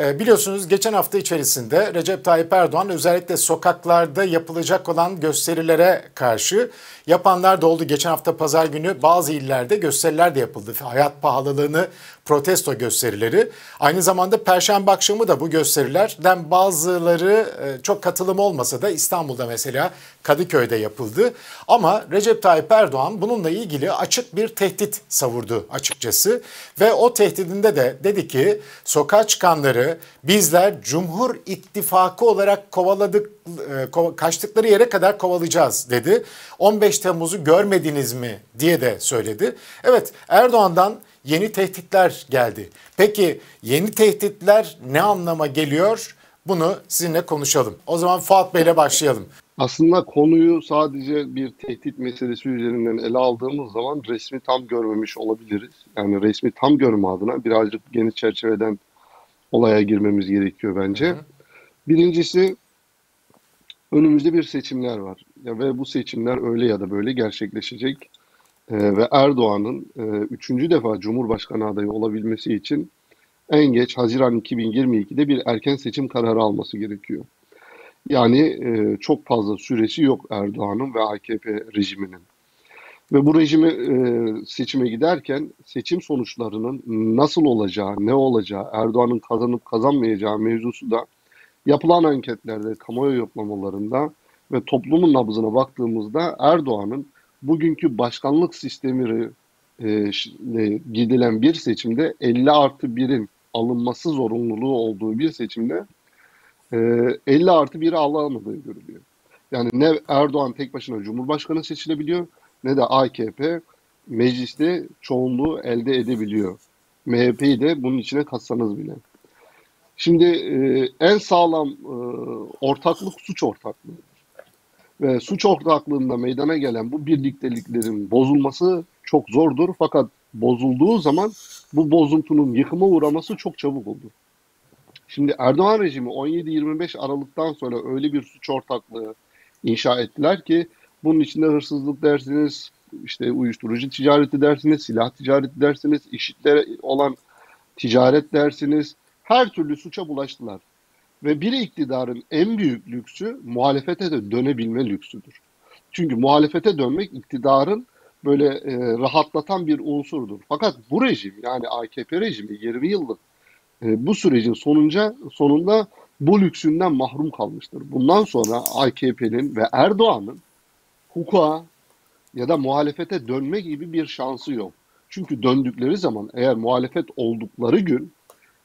Ee, biliyorsunuz geçen hafta içerisinde Recep Tayyip Erdoğan özellikle sokaklarda yapılacak olan gösterilere karşı yapanlar da oldu. Geçen hafta pazar günü bazı illerde gösteriler de yapıldı. Hayat pahalılığını protesto gösterileri. Aynı zamanda Perşembe akşamı da bu gösterilerden bazıları e, çok katılım olmasa da İstanbul'da mesela Kadıköy'de yapıldı. Ama Recep Tayyip Erdoğan bununla ilgili açık bir tehdit savurdu açıkçası. Ve o tehdidinde de dedi ki sokağa çıkanları bizler Cumhur İttifakı olarak kovaladık e, kaçtıkları yere kadar kovalayacağız dedi. 15 Temmuz'u görmediniz mi diye de söyledi. Evet Erdoğan'dan yeni tehditler geldi. Peki yeni tehditler ne anlama geliyor? Bunu sizinle konuşalım. O zaman Fuat Bey'le başlayalım. Aslında konuyu sadece bir tehdit meselesi üzerinden ele aldığımız zaman resmi tam görmemiş olabiliriz. Yani resmi tam görme adına birazcık geniş çerçeveden olaya girmemiz gerekiyor bence. Hı hı. Birincisi önümüzde bir seçimler var ya ve bu seçimler öyle ya da böyle gerçekleşecek. Ee, ve Erdoğan'ın e, üçüncü defa Cumhurbaşkanı adayı olabilmesi için en geç Haziran 2022'de bir erken seçim kararı alması gerekiyor. Yani e, çok fazla süresi yok Erdoğan'ın ve AKP rejiminin. Ve bu rejimi e, seçime giderken seçim sonuçlarının nasıl olacağı, ne olacağı, Erdoğan'ın kazanıp kazanmayacağı mevzusu da yapılan anketlerde, kamuoyu yoklamalarında ve toplumun nabzına baktığımızda Erdoğan'ın bugünkü başkanlık sistemi e, gidilen bir seçimde 50 artı 1'in alınması zorunluluğu olduğu bir seçimde e, 50 artı 1'i alamadığı görülüyor. Yani ne Erdoğan tek başına Cumhurbaşkanı seçilebiliyor ne de AKP mecliste çoğunluğu elde edebiliyor. MHP'yi de bunun içine katsanız bile. Şimdi e, en sağlam e, ortaklık suç ortaklığı ve suç ortaklığında meydana gelen bu birlikteliklerin bozulması çok zordur. Fakat bozulduğu zaman bu bozuntunun yıkıma uğraması çok çabuk olur. Şimdi Erdoğan rejimi 17-25 Aralık'tan sonra öyle bir suç ortaklığı inşa ettiler ki bunun içinde hırsızlık dersiniz, işte uyuşturucu ticareti dersiniz, silah ticareti dersiniz, işitlere olan ticaret dersiniz, her türlü suça bulaştılar. Ve bir iktidarın en büyük lüksü muhalefete de dönebilme lüksüdür. Çünkü muhalefete dönmek iktidarın böyle e, rahatlatan bir unsurdur. Fakat bu rejim yani AKP rejimi 20 yıllık e, bu sürecin sonunca sonunda bu lüksünden mahrum kalmıştır. Bundan sonra AKP'nin ve Erdoğan'ın hukuka ya da muhalefete dönme gibi bir şansı yok. Çünkü döndükleri zaman eğer muhalefet oldukları gün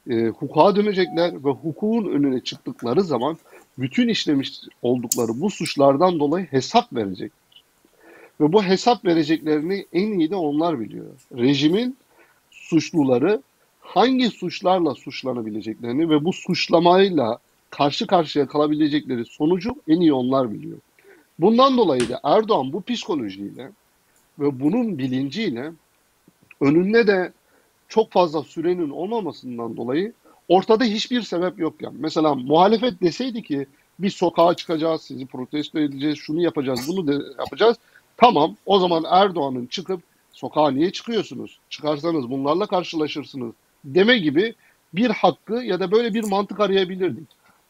e, hukuka dönecekler ve hukukun önüne çıktıkları zaman bütün işlemiş oldukları bu suçlardan dolayı hesap verecek. Ve bu hesap vereceklerini en iyi de onlar biliyor. Rejimin suçluları hangi suçlarla suçlanabileceklerini ve bu suçlamayla karşı karşıya kalabilecekleri sonucu en iyi onlar biliyor. Bundan dolayı da Erdoğan bu psikolojiyle ve bunun bilinciyle önünde de çok fazla sürenin olmamasından dolayı ortada hiçbir sebep yok yani. Mesela muhalefet deseydi ki biz sokağa çıkacağız, sizi protesto edeceğiz, şunu yapacağız, bunu da yapacağız. Tamam o zaman Erdoğan'ın çıkıp sokağa niye çıkıyorsunuz? Çıkarsanız bunlarla karşılaşırsınız deme gibi bir hakkı ya da böyle bir mantık arayabilirdik.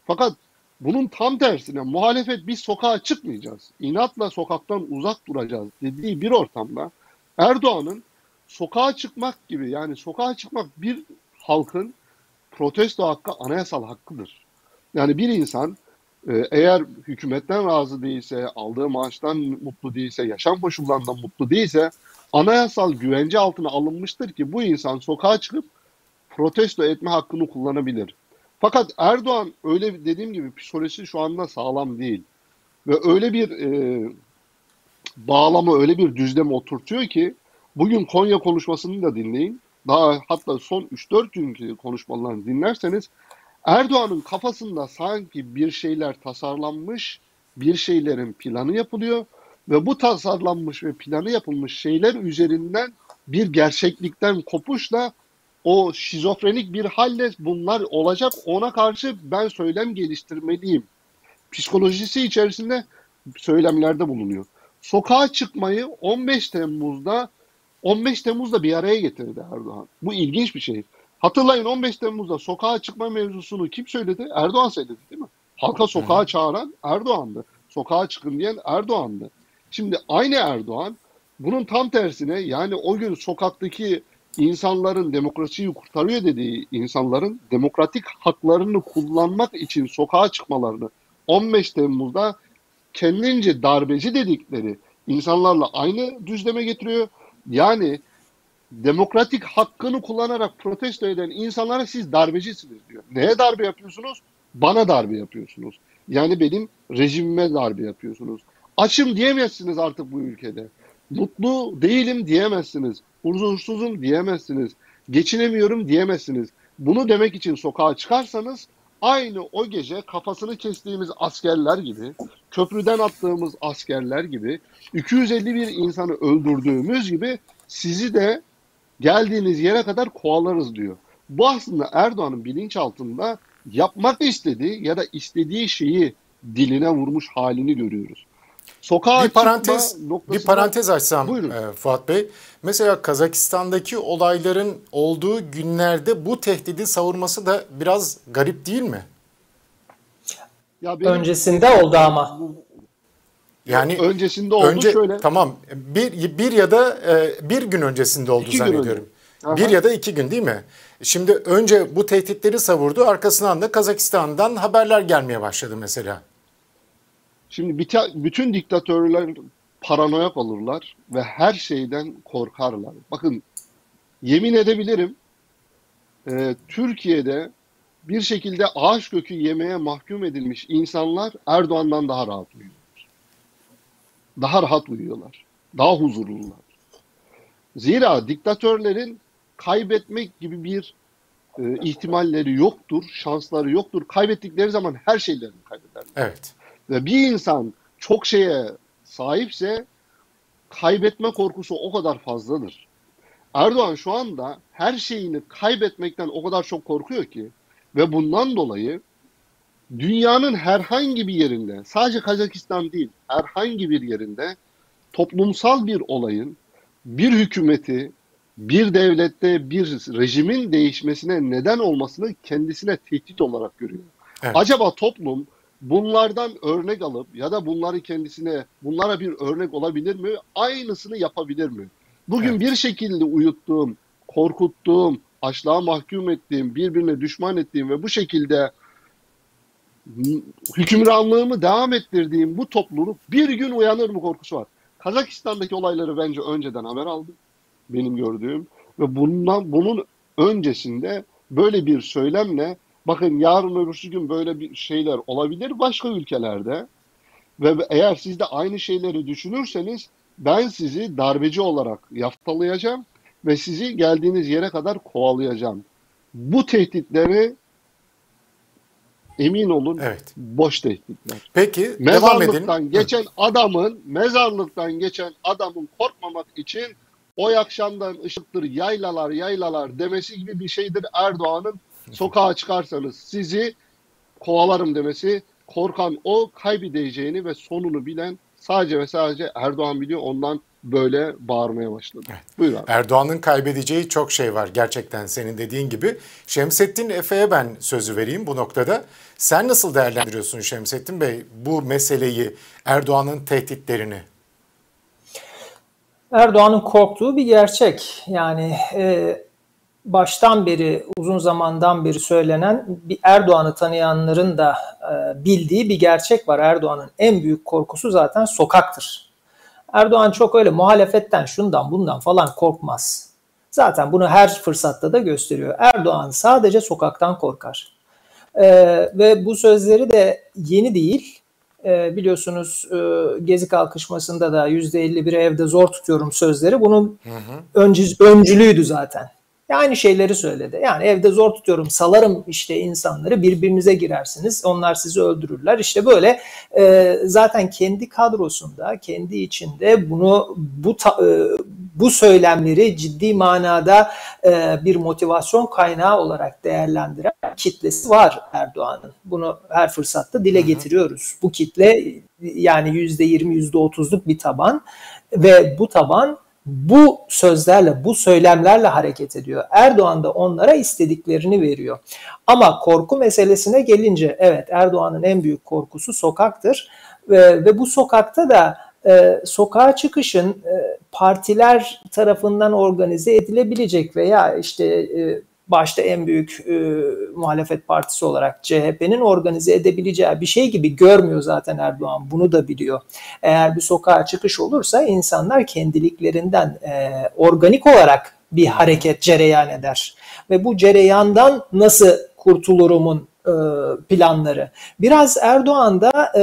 Fakat bunun tam tersine muhalefet biz sokağa çıkmayacağız. İnatla sokaktan uzak duracağız dediği bir ortamda Erdoğan'ın sokağa çıkmak gibi yani sokağa çıkmak bir halkın protesto hakkı anayasal hakkıdır. Yani bir insan e, eğer hükümetten razı değilse, aldığı maaştan mutlu değilse, yaşam koşullarından mutlu değilse anayasal güvence altına alınmıştır ki bu insan sokağa çıkıp protesto etme hakkını kullanabilir. Fakat Erdoğan öyle dediğim gibi psikolojisi şu anda sağlam değil. Ve öyle bir e, bağlama, öyle bir düzleme oturtuyor ki Bugün Konya konuşmasını da dinleyin. Daha hatta son 3-4 günkü konuşmalarını dinlerseniz Erdoğan'ın kafasında sanki bir şeyler tasarlanmış, bir şeylerin planı yapılıyor ve bu tasarlanmış ve planı yapılmış şeyler üzerinden bir gerçeklikten kopuşla o şizofrenik bir halle bunlar olacak ona karşı ben söylem geliştirmeliyim. Psikolojisi içerisinde söylemlerde bulunuyor. Sokağa çıkmayı 15 Temmuz'da 15 Temmuz'da bir araya getirdi Erdoğan. Bu ilginç bir şey. Hatırlayın 15 Temmuz'da sokağa çıkma mevzusunu kim söyledi? Erdoğan söyledi değil mi? Halka sokağa çağıran Erdoğan'dı. Sokağa çıkın diyen Erdoğan'dı. Şimdi aynı Erdoğan bunun tam tersine yani o gün sokaktaki insanların demokrasiyi kurtarıyor dediği insanların demokratik haklarını kullanmak için sokağa çıkmalarını 15 Temmuz'da kendince darbeci dedikleri insanlarla aynı düzleme getiriyor. Yani demokratik hakkını kullanarak protesto eden insanlara siz darbecisiniz diyor. Neye darbe yapıyorsunuz? Bana darbe yapıyorsunuz. Yani benim rejimime darbe yapıyorsunuz. Açım diyemezsiniz artık bu ülkede. Mutlu değilim diyemezsiniz. Huzursuzum diyemezsiniz. Geçinemiyorum diyemezsiniz. Bunu demek için sokağa çıkarsanız aynı o gece kafasını kestiğimiz askerler gibi, köprüden attığımız askerler gibi, 251 insanı öldürdüğümüz gibi sizi de geldiğiniz yere kadar kovalarız diyor. Bu aslında Erdoğan'ın bilinçaltında yapmak istediği ya da istediği şeyi diline vurmuş halini görüyoruz. Sokağa bir parantez noktasında... bir parantez açsam e, Fuat Bey. Mesela Kazakistan'daki olayların olduğu günlerde bu tehdidi savurması da biraz garip değil mi? Ya benim... Öncesinde oldu ama. Yani öncesinde oldu önce, şöyle. Tamam. Bir bir ya da e, bir gün öncesinde oldu iki zannediyorum. Bir ya da iki gün değil mi? Şimdi önce bu tehditleri savurdu. Arkasından da Kazakistan'dan haberler gelmeye başladı mesela. Şimdi bütün diktatörler paranoyak olurlar ve her şeyden korkarlar. Bakın yemin edebilirim e, Türkiye'de bir şekilde ağaç kökü yemeye mahkum edilmiş insanlar Erdoğan'dan daha rahat uyuyorlar. Daha rahat uyuyorlar. Daha huzurlular. Zira diktatörlerin kaybetmek gibi bir e, ihtimalleri yoktur, şansları yoktur. Kaybettikleri zaman her şeylerini kaybederler. Evet. Ve bir insan çok şeye sahipse kaybetme korkusu o kadar fazladır. Erdoğan şu anda her şeyini kaybetmekten o kadar çok korkuyor ki ve bundan dolayı dünyanın herhangi bir yerinde, sadece Kazakistan değil, herhangi bir yerinde toplumsal bir olayın bir hükümeti, bir devlette bir rejimin değişmesine neden olmasını kendisine tehdit olarak görüyor. Evet. Acaba toplum bunlardan örnek alıp ya da bunları kendisine bunlara bir örnek olabilir mi? Aynısını yapabilir mi? Bugün evet. bir şekilde uyuttuğum, korkuttuğum, açlığa mahkum ettiğim, birbirine düşman ettiğim ve bu şekilde hükümranlığımı devam ettirdiğim bu topluluk bir gün uyanır mı korkusu var. Kazakistan'daki olayları bence önceden haber aldı. Benim gördüğüm ve bundan bunun öncesinde böyle bir söylemle Bakın yarın öbürsü gün böyle bir şeyler olabilir başka ülkelerde. Ve eğer siz de aynı şeyleri düşünürseniz ben sizi darbeci olarak yaftalayacağım ve sizi geldiğiniz yere kadar kovalayacağım. Bu tehditleri emin olun evet. boş tehditler. Peki devam edin. Mezarlıktan geçen adamın mezarlıktan geçen adamın korkmamak için o akşamdan ışıktır yaylalar yaylalar demesi gibi bir şeydir Erdoğan'ın sokağa çıkarsanız sizi kovalarım demesi korkan o kaybedeceğini ve sonunu bilen sadece ve sadece Erdoğan biliyor ondan böyle bağırmaya başladı. Evet. Buyur abi. Erdoğan'ın kaybedeceği çok şey var gerçekten senin dediğin gibi. Şemsettin Efe'ye ben sözü vereyim bu noktada. Sen nasıl değerlendiriyorsun Şemsettin Bey bu meseleyi, Erdoğan'ın tehditlerini? Erdoğan'ın korktuğu bir gerçek. Yani e, baştan beri uzun zamandan beri söylenen bir Erdoğan'ı tanıyanların da e, bildiği bir gerçek var. Erdoğan'ın en büyük korkusu zaten sokaktır. Erdoğan çok öyle muhalefetten şundan bundan falan korkmaz. Zaten bunu her fırsatta da gösteriyor. Erdoğan sadece sokaktan korkar. Ee, ve bu sözleri de yeni değil. Ee, biliyorsunuz e, Gezi kalkışmasında da %51'i evde zor tutuyorum sözleri bunun hı hı. Öncü, öncülüydü zaten. Aynı şeyleri söyledi. Yani evde zor tutuyorum, salarım işte insanları, birbirinize girersiniz, onlar sizi öldürürler. İşte böyle e, zaten kendi kadrosunda, kendi içinde bunu bu ta, e, bu söylemleri ciddi manada e, bir motivasyon kaynağı olarak değerlendiren kitlesi var Erdoğan'ın. Bunu her fırsatta dile getiriyoruz. Bu kitle yani yüzde yirmi, yüzde otuzluk bir taban ve bu taban bu sözlerle, bu söylemlerle hareket ediyor. Erdoğan da onlara istediklerini veriyor. Ama korku meselesine gelince evet Erdoğan'ın en büyük korkusu sokaktır ve, ve bu sokakta da e, sokağa çıkışın e, partiler tarafından organize edilebilecek veya işte e, başta en büyük e, muhalefet partisi olarak CHP'nin organize edebileceği bir şey gibi görmüyor zaten Erdoğan. Bunu da biliyor. Eğer bir sokağa çıkış olursa insanlar kendiliklerinden e, organik olarak bir hareket cereyan eder. Ve bu cereyandan nasıl kurtulurumun e, planları. Biraz Erdoğan'da e,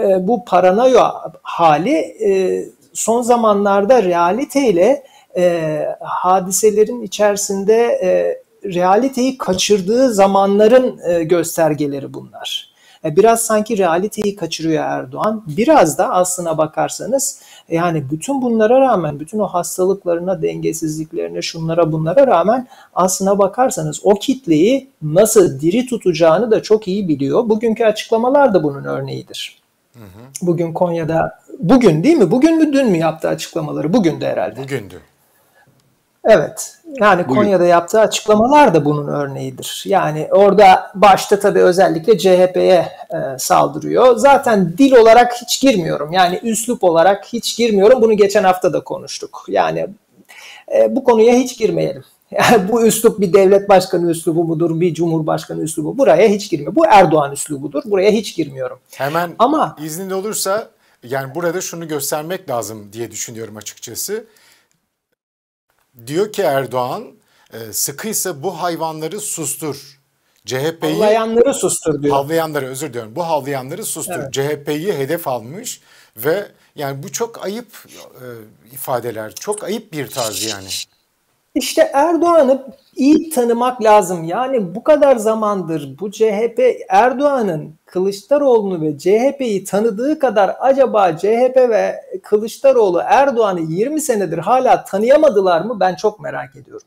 e, bu paranoya hali e, son zamanlarda realiteyle e, hadiselerin içerisinde e, realiteyi kaçırdığı zamanların e, göstergeleri bunlar. E, biraz sanki realiteyi kaçırıyor Erdoğan. Biraz da aslına bakarsanız yani bütün bunlara rağmen, bütün o hastalıklarına, dengesizliklerine, şunlara bunlara rağmen aslına bakarsanız o kitleyi nasıl diri tutacağını da çok iyi biliyor. Bugünkü açıklamalar da bunun örneğidir. Bugün Konya'da, bugün değil mi? Bugün mü dün mü yaptı açıklamaları? Bugün de herhalde. Bugündü. Evet. Yani Buyurun. Konya'da yaptığı açıklamalar da bunun örneğidir. Yani orada başta tabii özellikle CHP'ye e, saldırıyor. Zaten dil olarak hiç girmiyorum. Yani üslup olarak hiç girmiyorum. Bunu geçen hafta da konuştuk. Yani e, bu konuya hiç girmeyelim. Yani bu üslup bir devlet başkanı üslubu mudur, bir cumhurbaşkanı üslubu. Buraya hiç girmiyor. Bu Erdoğan üslubudur. Buraya hiç girmiyorum. Hemen Ama iznin olursa yani burada şunu göstermek lazım diye düşünüyorum açıkçası. Diyor ki Erdoğan e, sıkıysa bu hayvanları sustur. CHP'yi havlayanları sustur diyor. Havlayanları özür diliyorum. Bu havlayanları sustur. Evet. CHP'yi hedef almış ve yani bu çok ayıp e, ifadeler. Çok ayıp bir tarz yani. İşte Erdoğan'ı iyi tanımak lazım. Yani bu kadar zamandır bu CHP Erdoğan'ın Kılıçdaroğlu'nu ve CHP'yi tanıdığı kadar acaba CHP ve Kılıçdaroğlu Erdoğan'ı 20 senedir hala tanıyamadılar mı? Ben çok merak ediyorum.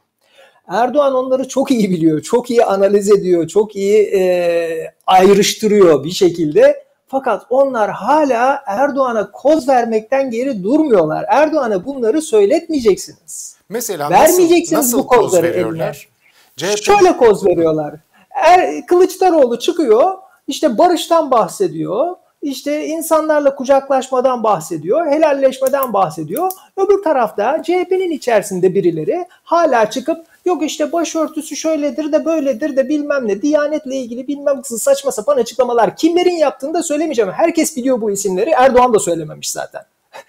Erdoğan onları çok iyi biliyor, çok iyi analiz ediyor, çok iyi e, ayrıştırıyor bir şekilde. Fakat onlar hala Erdoğan'a koz vermekten geri durmuyorlar. Erdoğan'a bunları söyletmeyeceksiniz. Mesela Vermeyeceksiniz nasıl, nasıl bu kozları koz veriyorlar? eline. CHP... Şöyle koz veriyorlar. Er, Kılıçdaroğlu çıkıyor işte barıştan bahsediyor. İşte insanlarla kucaklaşmadan bahsediyor, helalleşmeden bahsediyor. Öbür tarafta CHP'nin içerisinde birileri hala çıkıp yok işte başörtüsü şöyledir de böyledir de bilmem ne, diyanetle ilgili bilmem saçma sapan açıklamalar. Kimlerin yaptığını da söylemeyeceğim. Herkes biliyor bu isimleri. Erdoğan da söylememiş zaten.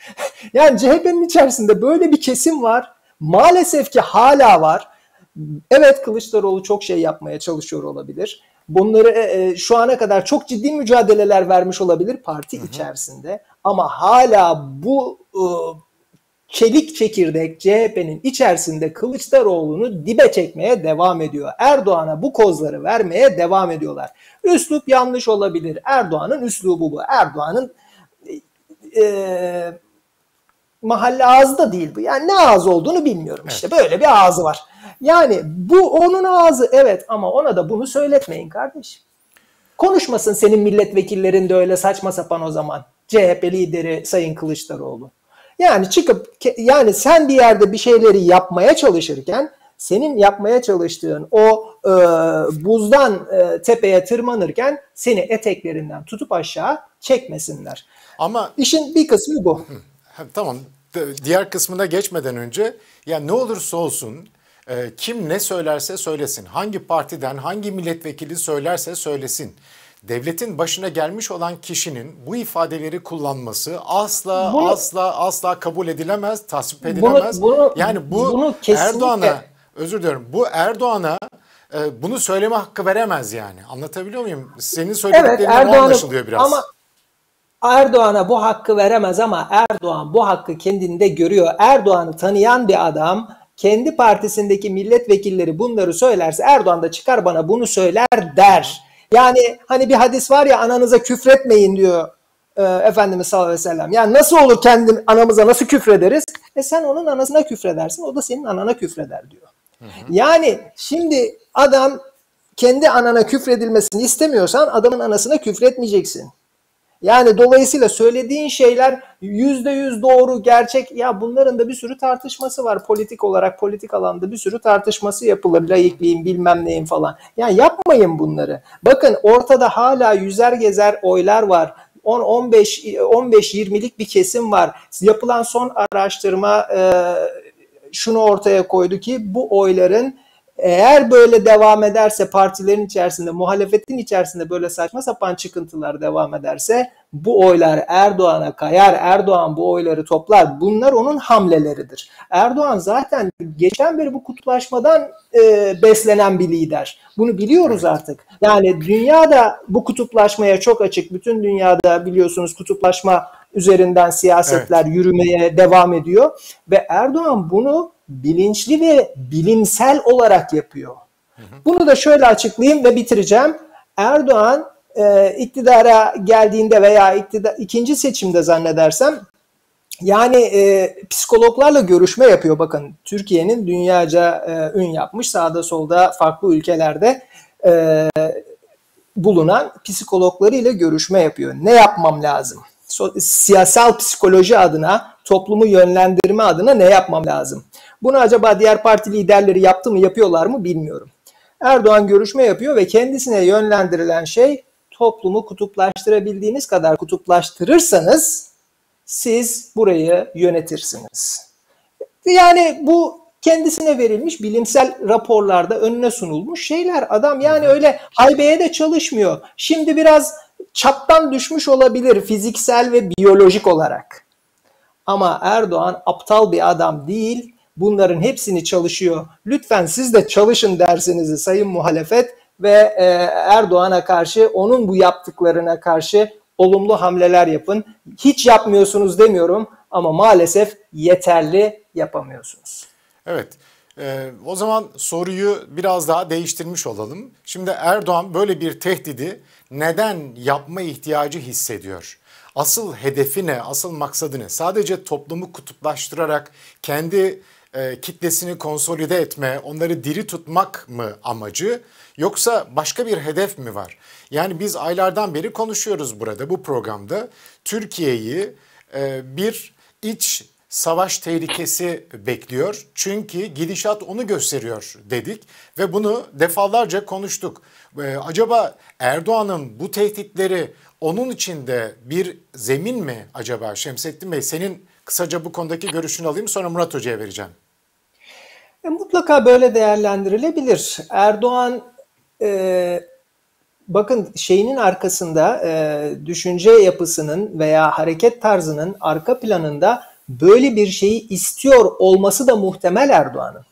yani CHP'nin içerisinde böyle bir kesim var. Maalesef ki hala var. Evet Kılıçdaroğlu çok şey yapmaya çalışıyor olabilir. Bunları e, e, şu ana kadar çok ciddi mücadeleler vermiş olabilir parti hı hı. içerisinde. Ama hala bu e, çelik çekirdek CHP'nin içerisinde Kılıçdaroğlu'nu dibe çekmeye devam ediyor. Erdoğan'a bu kozları vermeye devam ediyorlar. Üslup yanlış olabilir. Erdoğan'ın üslubu bu. Erdoğan'ın e, mahalle ağzı da değil bu. Yani ne ağzı olduğunu bilmiyorum. Evet. İşte böyle bir ağzı var. Yani bu onun ağzı evet ama ona da bunu söyletmeyin kardeşim. Konuşmasın senin milletvekillerin de öyle saçma sapan o zaman. CHP lideri Sayın Kılıçdaroğlu. Yani çıkıp yani sen bir yerde bir şeyleri yapmaya çalışırken senin yapmaya çalıştığın o e, buzdan e, tepeye tırmanırken seni eteklerinden tutup aşağı çekmesinler. Ama işin bir kısmı bu. Tamam. Diğer kısmına geçmeden önce ya ne olursa olsun e, kim ne söylerse söylesin, hangi partiden hangi milletvekili söylerse söylesin. Devletin başına gelmiş olan kişinin bu ifadeleri kullanması asla bunu, asla asla kabul edilemez, tasvip edilemez. Bunu, bunu, yani bu bunu Erdoğan'a özür dilerim. Bu Erdoğan'a e, bunu söyleme hakkı veremez yani. Anlatabiliyor muyum? Senin söylediklerinden evet, anlaşılıyor biraz. Ama Erdoğan'a bu hakkı veremez ama Erdoğan bu hakkı kendinde görüyor. Erdoğan'ı tanıyan bir adam kendi partisindeki milletvekilleri bunları söylerse Erdoğan da çıkar bana bunu söyler der. Yani hani bir hadis var ya ananıza küfretmeyin diyor e, Efendimiz sallallahu aleyhi ve sellem. Yani nasıl olur kendi anamıza nasıl küfrederiz? E sen onun anasına küfredersin o da senin anana küfreder diyor. Hı hı. Yani şimdi adam kendi anana küfredilmesini istemiyorsan adamın anasına küfretmeyeceksin. Yani dolayısıyla söylediğin şeyler yüzde yüz doğru, gerçek. Ya bunların da bir sürü tartışması var. Politik olarak, politik alanda bir sürü tartışması yapılır. Layıklığın bilmem neyin falan. Ya yapmayın bunları. Bakın ortada hala yüzer gezer oylar var. 10-15 15-20'lik bir kesim var. Yapılan son araştırma şunu ortaya koydu ki bu oyların eğer böyle devam ederse partilerin içerisinde, muhalefetin içerisinde böyle saçma sapan çıkıntılar devam ederse bu oylar Erdoğan'a kayar. Erdoğan bu oyları toplar. Bunlar onun hamleleridir. Erdoğan zaten geçen beri bu kutuplaşmadan e, beslenen bir lider. Bunu biliyoruz artık. Yani dünyada bu kutuplaşmaya çok açık. Bütün dünyada biliyorsunuz kutuplaşma üzerinden siyasetler evet. yürümeye devam ediyor ve Erdoğan bunu bilinçli ve bilimsel olarak yapıyor. Bunu da şöyle açıklayayım ve bitireceğim. Erdoğan e, iktidara geldiğinde veya iktidar, ikinci seçimde zannedersem yani e, psikologlarla görüşme yapıyor. Bakın Türkiye'nin dünyaca e, ün yapmış sağda solda farklı ülkelerde e, bulunan psikologlarıyla görüşme yapıyor. Ne yapmam lazım? So, siyasal psikoloji adına, toplumu yönlendirme adına ne yapmam lazım? Bunu acaba diğer parti liderleri yaptı mı, yapıyorlar mı bilmiyorum. Erdoğan görüşme yapıyor ve kendisine yönlendirilen şey toplumu kutuplaştırabildiğiniz kadar kutuplaştırırsanız siz burayı yönetirsiniz. Yani bu kendisine verilmiş bilimsel raporlarda önüne sunulmuş şeyler. Adam yani öyle haybeye de çalışmıyor. Şimdi biraz çaptan düşmüş olabilir fiziksel ve biyolojik olarak. Ama Erdoğan aptal bir adam değil. Bunların hepsini çalışıyor. Lütfen siz de çalışın dersinizi sayın muhalefet ve e, Erdoğan'a karşı onun bu yaptıklarına karşı olumlu hamleler yapın. Hiç yapmıyorsunuz demiyorum ama maalesef yeterli yapamıyorsunuz. Evet. Ee, o zaman soruyu biraz daha değiştirmiş olalım. Şimdi Erdoğan böyle bir tehdidi neden yapma ihtiyacı hissediyor? Asıl hedefi ne? Asıl maksadı ne? Sadece toplumu kutuplaştırarak kendi e, kitlesini konsolide etme, onları diri tutmak mı amacı yoksa başka bir hedef mi var? Yani biz aylardan beri konuşuyoruz burada bu programda. Türkiye'yi e, bir iç savaş tehlikesi bekliyor. Çünkü gidişat onu gösteriyor dedik ve bunu defalarca konuştuk. Ee, acaba Erdoğan'ın bu tehditleri onun içinde bir zemin mi acaba Şemsettin Bey? Senin kısaca bu konudaki görüşünü alayım sonra Murat Hoca'ya vereceğim. E, mutlaka böyle değerlendirilebilir. Erdoğan e, bakın şeyinin arkasında e, düşünce yapısının veya hareket tarzının arka planında böyle bir şeyi istiyor olması da muhtemel Erdoğan'ın.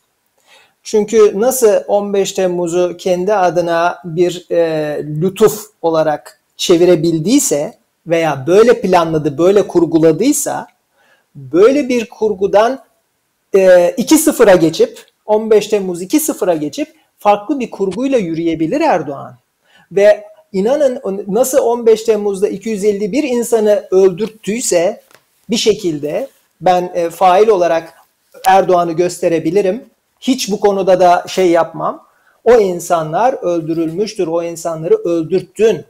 Çünkü nasıl 15 Temmuz'u kendi adına bir e, lütuf olarak çevirebildiyse veya böyle planladı, böyle kurguladıysa böyle bir kurgudan e, 2-0'a geçip 15 Temmuz 2-0'a geçip farklı bir kurguyla yürüyebilir Erdoğan. Ve inanın nasıl 15 Temmuz'da 251 insanı öldürttüyse bir şekilde ben e, fail olarak Erdoğan'ı gösterebilirim. Hiç bu konuda da şey yapmam. O insanlar öldürülmüştür. O insanları öldürttün.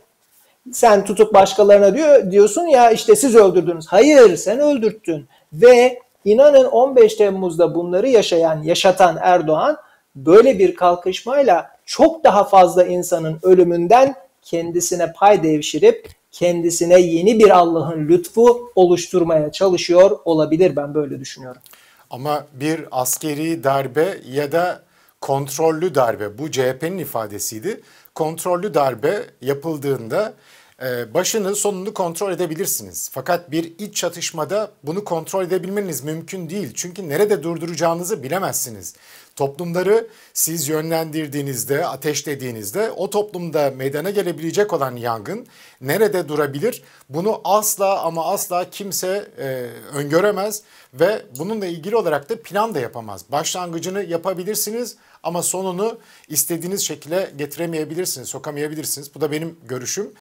Sen tutup başkalarına diyor diyorsun ya işte siz öldürdünüz. Hayır sen öldürttün. Ve inanın 15 Temmuz'da bunları yaşayan, yaşatan Erdoğan böyle bir kalkışmayla çok daha fazla insanın ölümünden kendisine pay devşirip kendisine yeni bir Allah'ın lütfu oluşturmaya çalışıyor olabilir ben böyle düşünüyorum. Ama bir askeri darbe ya da kontrollü darbe bu CHP'nin ifadesiydi. Kontrollü darbe yapıldığında başını sonunu kontrol edebilirsiniz. Fakat bir iç çatışmada bunu kontrol edebilmeniz mümkün değil. Çünkü nerede durduracağınızı bilemezsiniz toplumları siz yönlendirdiğinizde, ateşlediğinizde o toplumda meydana gelebilecek olan yangın nerede durabilir? Bunu asla ama asla kimse e, öngöremez ve bununla ilgili olarak da plan da yapamaz. Başlangıcını yapabilirsiniz ama sonunu istediğiniz şekilde getiremeyebilirsiniz, sokamayabilirsiniz. Bu da benim görüşüm.